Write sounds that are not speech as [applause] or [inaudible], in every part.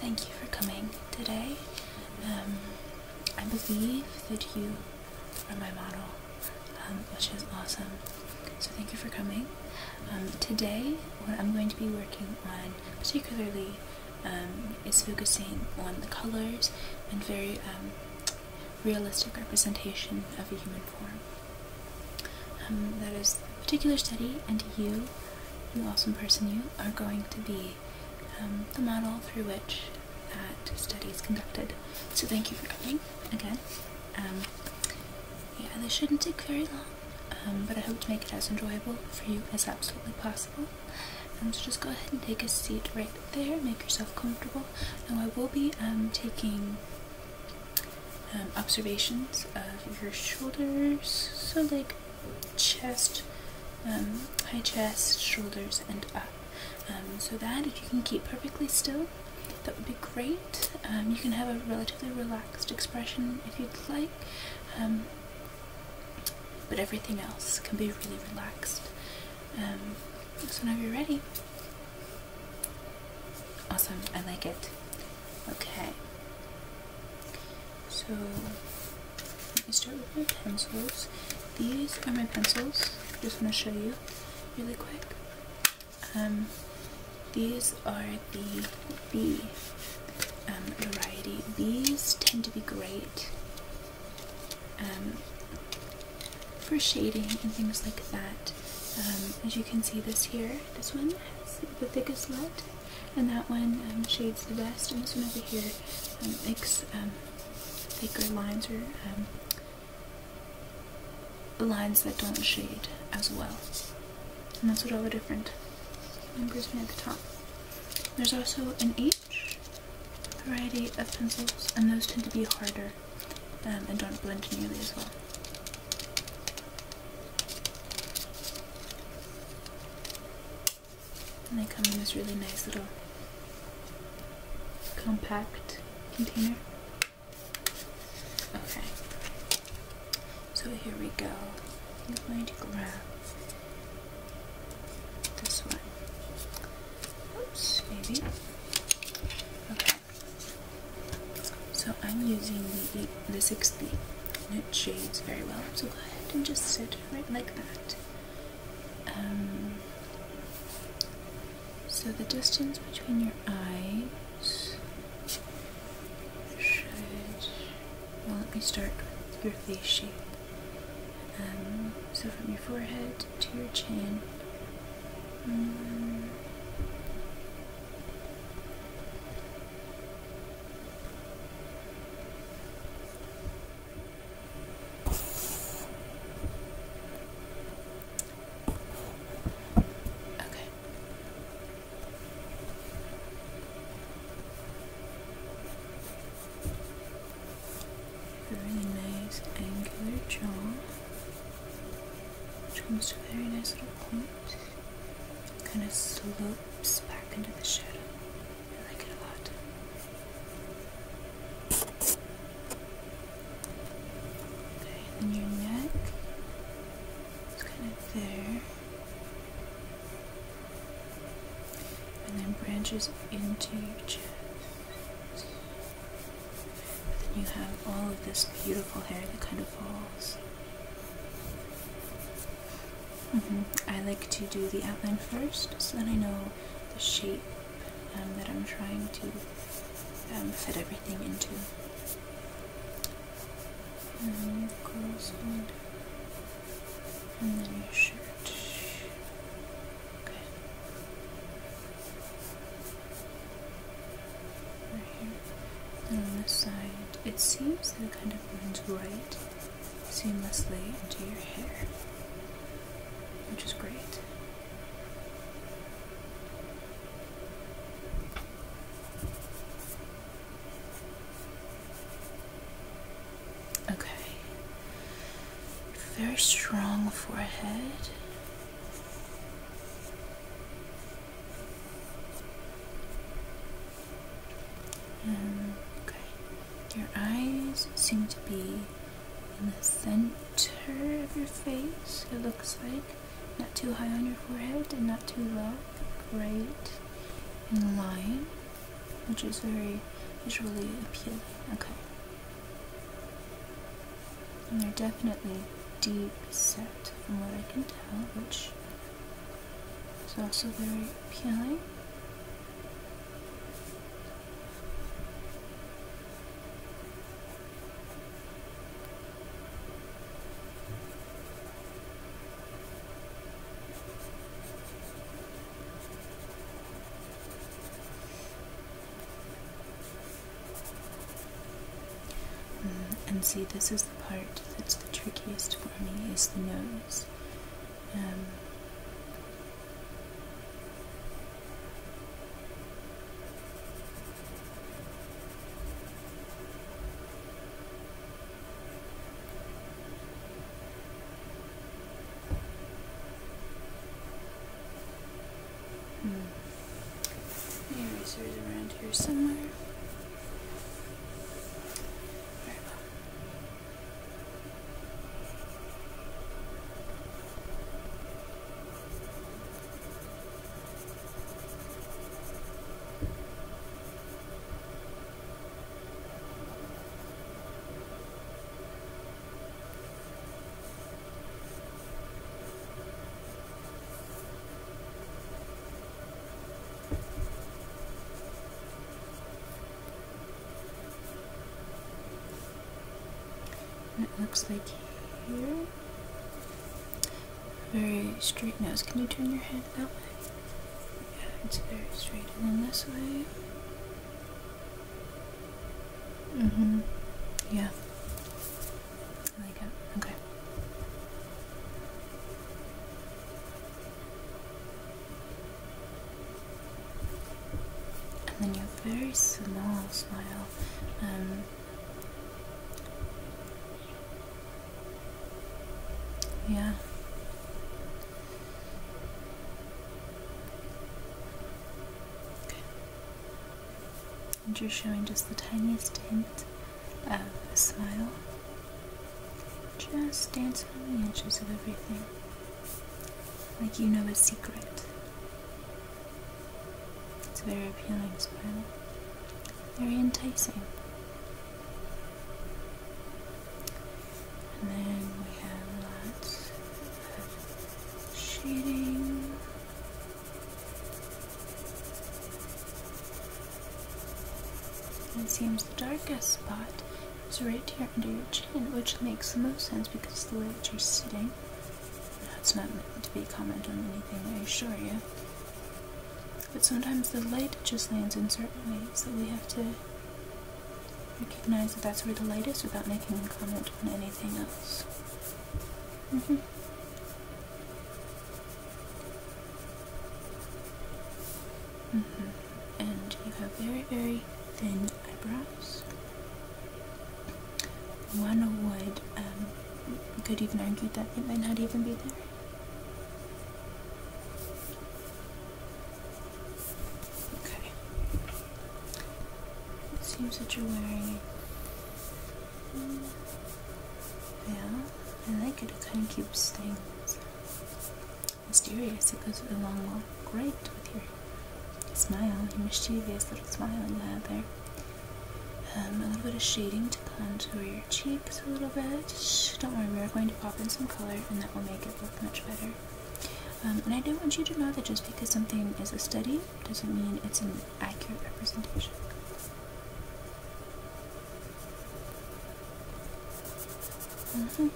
thank you for coming today. Um, I believe that you are my model, um, which is awesome. So thank you for coming. Um, today, what I'm going to be working on, particularly, um, is focusing on the colors and very um, realistic representation of a human form. Um, that is a particular study, and you, you awesome person, you are going to be um, the model through which that study is conducted. So thank you for coming again. Um, yeah, this shouldn't take very long, but I hope to make it as enjoyable for you as absolutely possible. Um, so just go ahead and take a seat right there, make yourself comfortable. Now I will be taking observations of your shoulders, so like chest, um, high chest, shoulders, and up. Um, so that if you can keep perfectly still, that would be great. Um, you can have a relatively relaxed expression if you'd like, but everything else can be really relaxed. so now you're ready. Awesome, I like it. Okay. So let me start with my pencils. These are my pencils. Just want to show you really quick. Um, these are the B um, variety. These tend to be great um, for shading and things like that. Um, as you can see, this here, this one has the thickest lead, and that one um, shades the best, and this one over here um, makes thicker lines or lines that don't shade as well. And that's what all the different numbers at the top. There's also an H variety of pencils, and those tend to be harder um, and don't blend nearly as well. And they come in this really nice little compact container. Okay. So here we go. I'm going to grab this one. Oops, maybe. Okay. So I'm using the the 6B and it shades very well. So go ahead and just sit right like that. Um, so the distance between your eyes should well let me start with your face shape. Um, so from your forehead to your chin. Um, Okay. Very nice angular jaw, which comes to a very nice little point. Kind of slopes back into the shadow. I like it a lot. Okay, and your neck is kind of there. And then into your chest. Then you have all of this beautiful hair that kind of falls. Mm-hmm. I like to do the outline first so that I know the shape um, that I'm trying to um, fit everything into. And girl's hood. And then your shirt. Okay. Right here. Side, it seems that it kind of blends right seamlessly into your hair, which is great. Okay. Very strong forehead. Um, okay. Your eyes seem to be in the center of your face, it looks like. Not too high on your forehead and not too low. Right in line which is very visually appealing. Okay. And they're definitely deep set from what I can tell, which is also very appealing. Mm, and see, this is the part that's the trickiest for me is the nose. Um, hmm. The eraser is around here somewhere. Very well. And it looks like here. Very straight nose. Can you turn your head that way? Yeah, it's very straight. And then this way. Mm-hmm. Yeah. I like it. Okay. And then you have a very small smile. Um, yeah. Okay. You're showing just the tiniest hint of a smile. Just dancing on the edges of everything. Like you know a secret. It's a very appealing smile. Very enticing. And then we have lots of shading. And it seems the darkest spot is right here under your chin, which makes the most sense because the way that you're sitting. That's not meant to be a comment on anything, I assure you. But sometimes the light just lands in certain ways that we have to recognize that that's where the light is without making a comment on anything else. Mm-hmm. Mm-hmm. And you have very, very thin eyebrows. One would, um, could even argue that it might not even be there. Okay. It seems that you're wearing mm, yeah, I like it. It kind of keeps things mysterious. It goes along great with your smile, your mischievous little smile you have there. Um, a little bit of shading to contour your cheeks a little bit. Don't worry, we are going to pop in some color and that will make it look much better. Um, and I do want you to know that just because something is a study doesn't mean it's an accurate representation. Mm-hmm.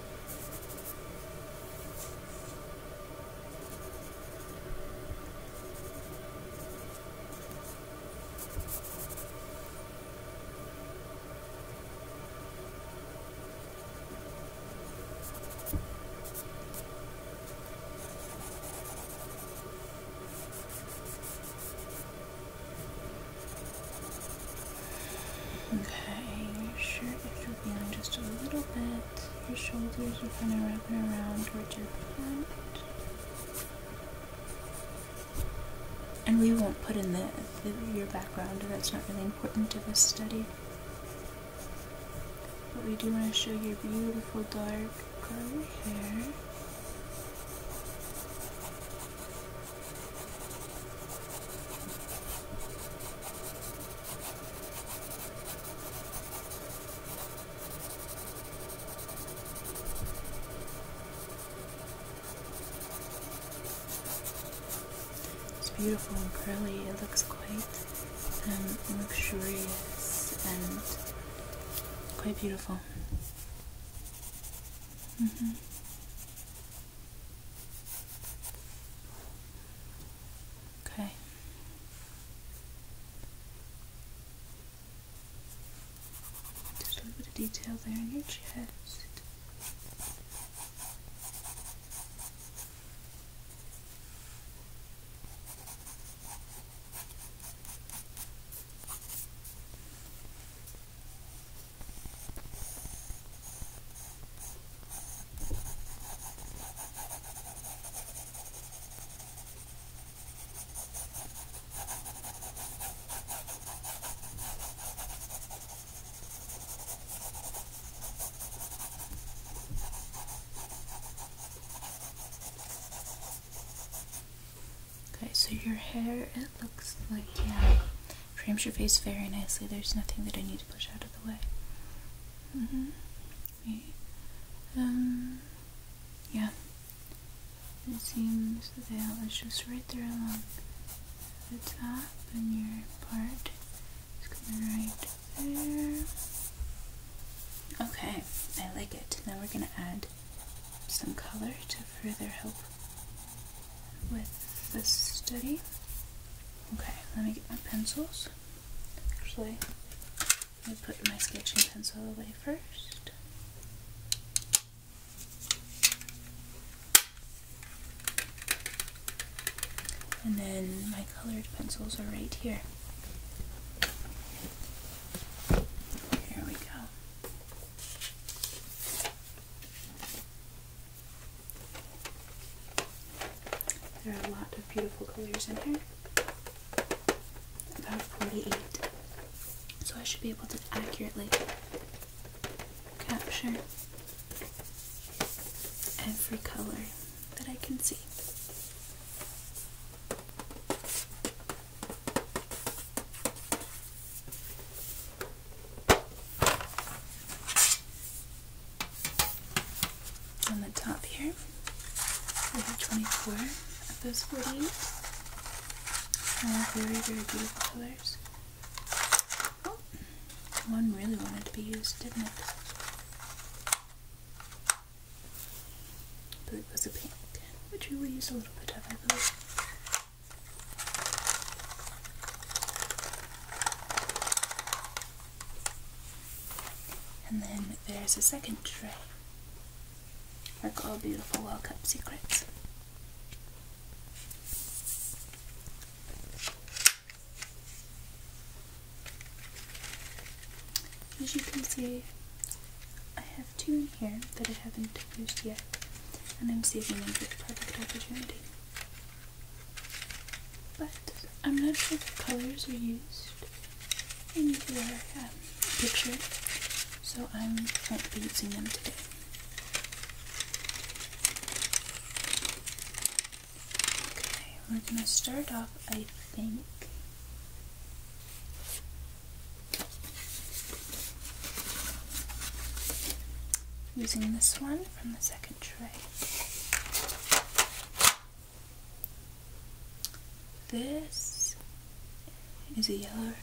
Okay, your shirt is revealing just a little bit. Your shoulders are kind of wrapping around towards your front. And we won't put in the, the your background, that's not really important to this study. But we do want to show your beautiful dark curly hair. Beautiful and curly. It looks quite um, luxurious and quite beautiful. Mm-hmm. Okay. Just a little bit of detail there in your chest. Okay, so your hair, it looks like, yeah, frames your face very nicely. There's nothing that I need to push out of the way. Mm-hmm. Um, yeah. It seems the outlet's just right there along the top, and your part is coming right there. Okay, I like it. Now we're gonna add some color to further help with this study. Okay, let me get my pencils. Actually, let me put my sketching pencil away first. And then my colored pencils are right. Here we go. There are a lot of beautiful colors in here. About 48. So I should be able to accurately capture every color that I can see. On the top here, we have 24 of those 48. All very, very beautiful colors. Oh, one really wanted to be used, didn't it? But it was a pink, which we will use a little bit of, I believe. And then there's a second tray. Like all beautiful, well kept secrets. As you can see, I have two in here that I haven't used yet, and I'm saving them for the perfect opportunity. But I'm not sure the colors are used in your um, picture, so I won't be using them today. Okay, we're gonna start off, I think. Using this one from the second tray. This is a yellow,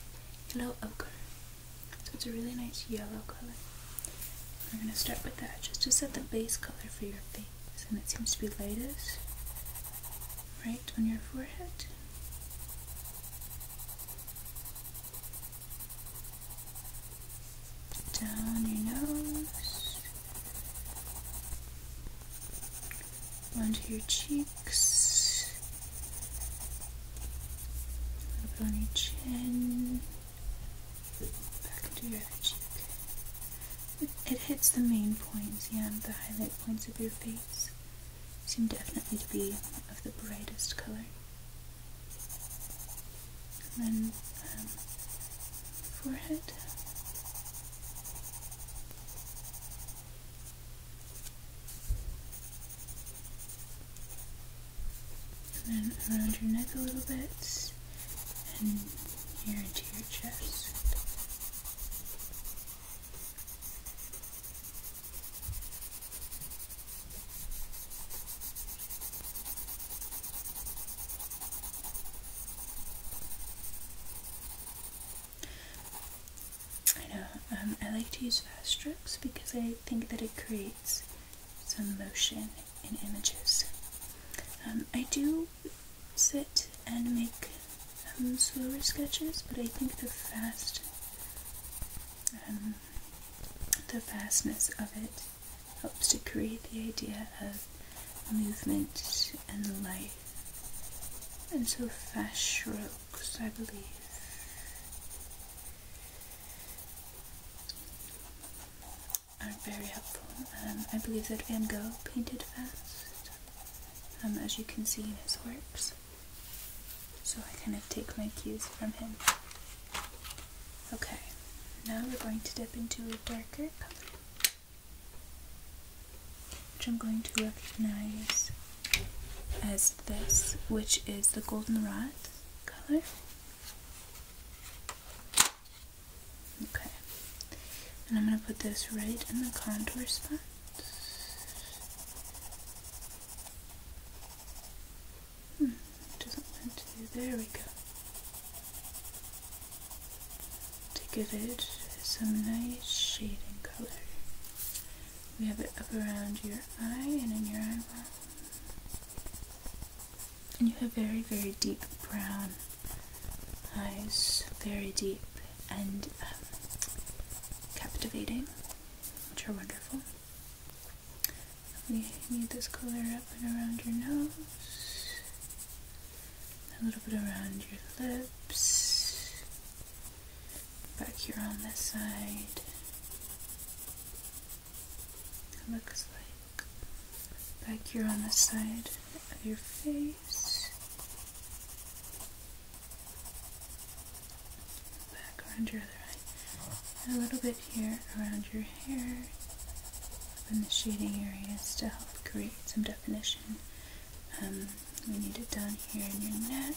yellow ochre. So it's a really nice yellow color. We're gonna start with that just to set the base color for your face, and it seems to be lightest right on your forehead. Down your nose, onto your cheeks, a little bit on your chin, your cheek. It, it hits the main points, yeah, the highlight points of your face seem definitely to be of the brightest color. And then um, forehead. And then around your neck a little bit, and here into your chest. to use fast strokes because I think that it creates some motion in images. Um, I do sit and make um, slower sketches, but I think the fast, um, the fastness of it helps to create the idea of movement and life. And so fast strokes, I believe, very helpful. Um, I believe that Van Gogh painted fast, um, as you can see in his works. So I kind of take my cues from him. Okay, now we're going to dip into a darker color, which I'm going to recognize as this, which is the goldenrod color. Okay, and I'm going to put this right in the contour spot. Hmm, doesn't want to. There we go. To give it some nice shading color. We have it up around your eye and in your eyebrow. And you have very, very deep brown eyes, very deep and um, captivating, which are wonderful. We need this color up and around your nose, a little bit around your lips, back here on this side. It looks like back here on the side of your face, back around your other a little bit here around your hair, up in the shading areas to help create some definition. Um, we need it down here in your neck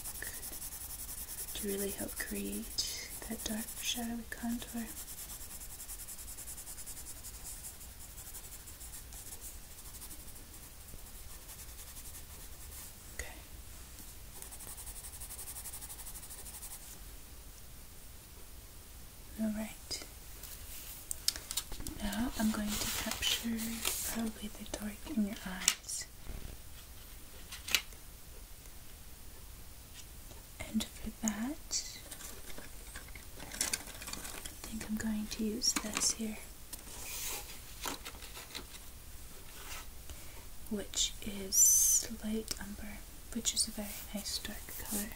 to really help create that dark shadowy contour. Okay. Alright. Now I'm going to capture probably the dark in your eyes. And for that, I think I'm going to use this here, which is light umber, which is a very nice dark color.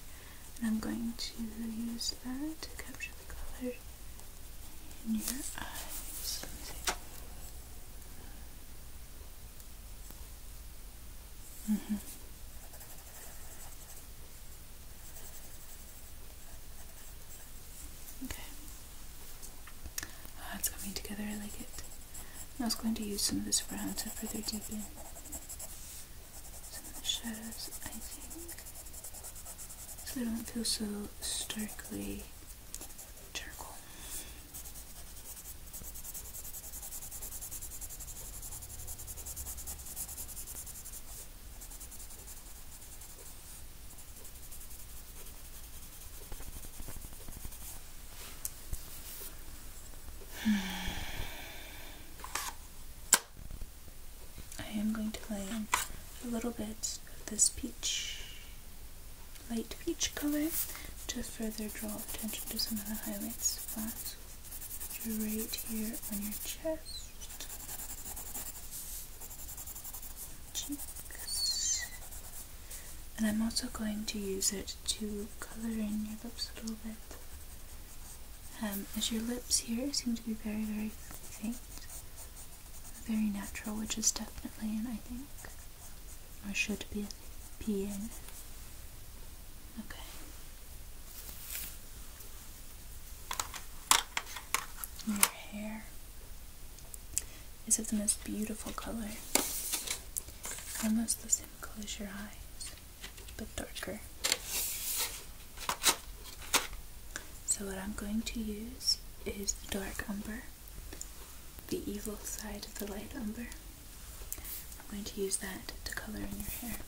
And I'm going to use that to capture the color in your eyes. Let me see. Mm-hmm. Okay. Oh, it's coming together, I like it. I was going to use some of this brown to further deepen shadows, I think. So they don't feel so starkly charcoal. [sighs] I am going to lay in a little bit this peach, light peach color to further draw attention to some of the highlight spots. right here on your chest, cheeks, and I'm also going to use it to color in your lips a little bit. Um, as your lips here seem to be very, very faint, very natural, which is definitely in, I think, or should be a P in. Okay. Your hair is of the most beautiful color, almost the same color as your eyes, but darker. So what I'm going to use is the dark umber, the evil side of the light umber. Going to use that to color in your hair.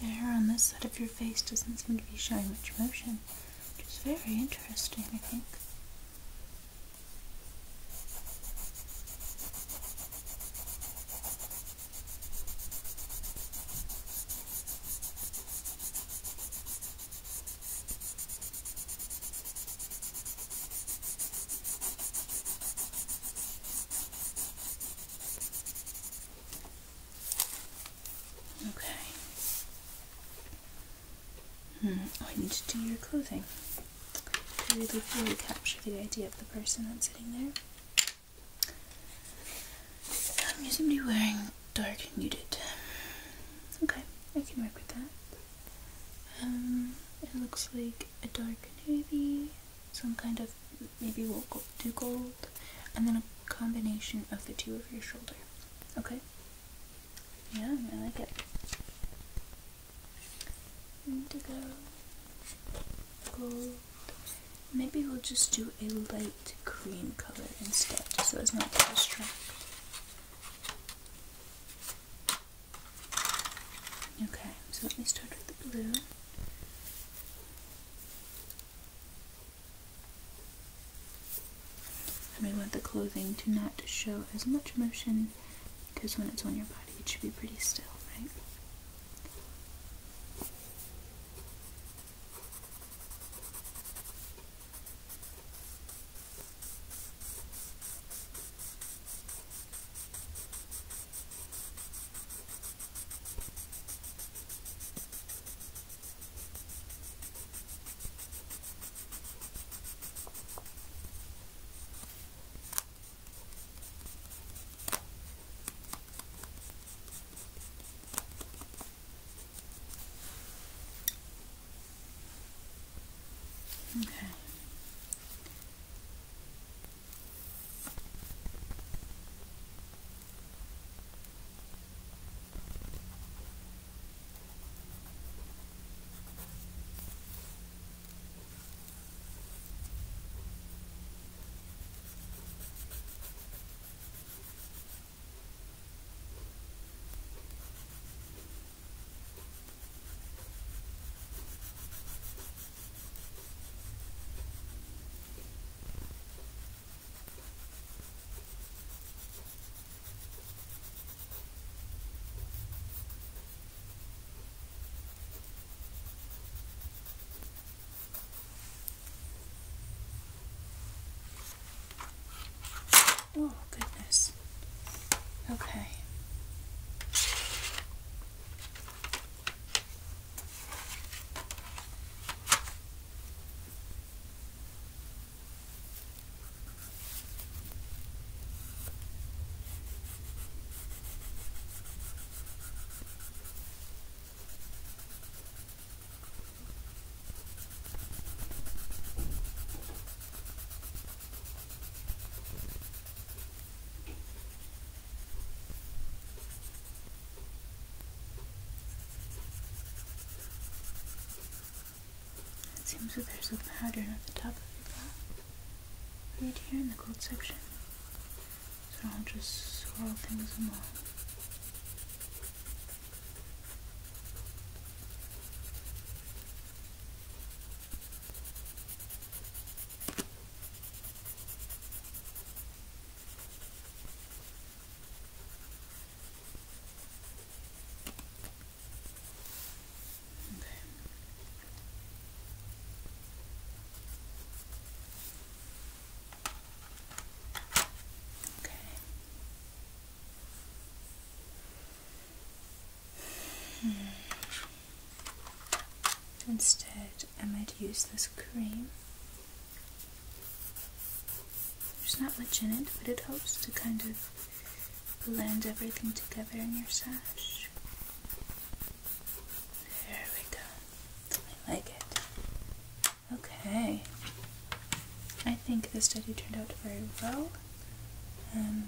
the hair on this side of your face doesn't seem to be showing much motion, which is very interesting, I think. Okay. Hmm. Oh, I need to do your clothing to really fully capture the idea of the person that's sitting there. Seem to be wearing dark muted. Okay, I can work with that. Um, it looks like a dark navy, some kind of maybe we'll go do gold, and then a combination of the two over your shoulder. Okay. Yeah, I like it. Indigo, gold. Maybe we'll just do a light cream color instead, so as not to distract. Okay, so let me start with the blue. And we want the clothing to not show as much motion because when it's on your body it should be pretty still, seems that there's a pattern at the top of your brow. Right here in the gold section. So I'll just swirl things along. Instead, I might use this cream. There's not much in it, but it helps to kind of blend everything together in your sash. There we go. I like it. Okay. I think the study turned out very well. Um,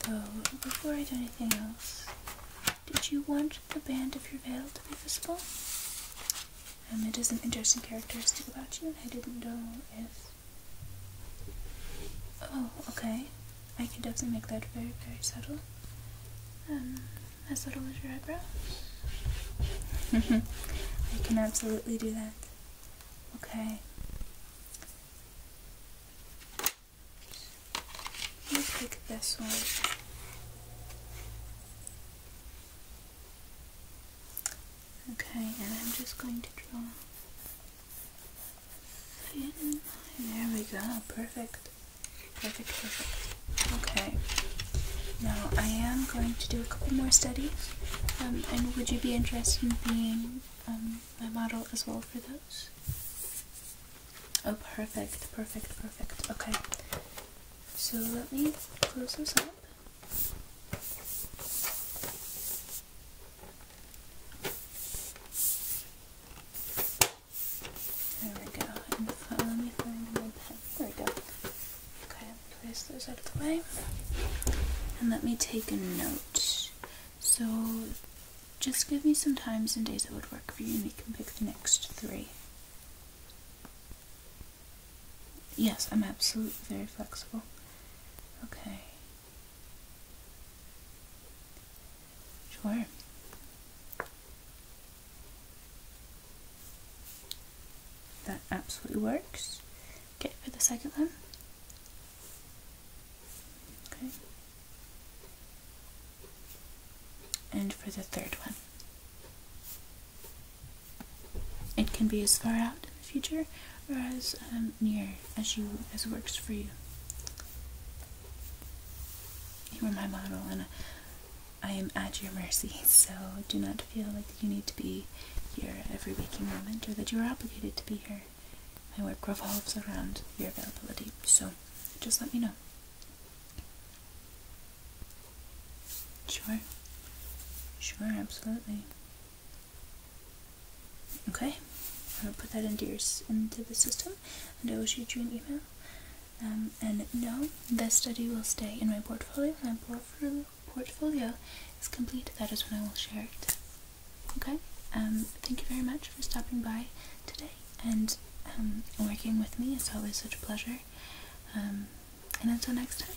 though, before I do anything else, did you want the band of your veil to be visible? Um, it is an interesting characteristic about you, and I didn't know if. Oh, okay. I can definitely make that very, very subtle. Um, as subtle as your eyebrows? [laughs] I can absolutely do that. Okay. Let's take this one. Okay, and I'm just going to draw thin. There we go. Perfect. Perfect, perfect. Okay. Now I am going to do a couple more studies. Um, and would you be interested in being um, my model as well for those? Oh, perfect, perfect, perfect. Okay. So let me close this up. There we go. let me find my pen. There we go. Okay, place those out of the way. And let me take a note. So, just give me some times and days that would work for you, and we can pick the next three. Yes, I'm absolutely very flexible. Okay. Sure. That absolutely works. Okay, for the second one. Okay. And for the third one. It can be as far out in the future or as um, near as you as works for you. You are my model, and I am at your mercy. [laughs] So do not feel like you need to be here every waking moment, or that you are obligated to be here. My work revolves around your availability, so just let me know. Sure. Sure, absolutely. Okay, I'll put that into your into the system, and I will shoot you an email. Um, and no, this study will stay in my portfolio. My portfolio portfolio is complete. That is when I will share it. Okay. Um, thank you very much for stopping by today and um, working with me. It's always such a pleasure. Um, and until next time,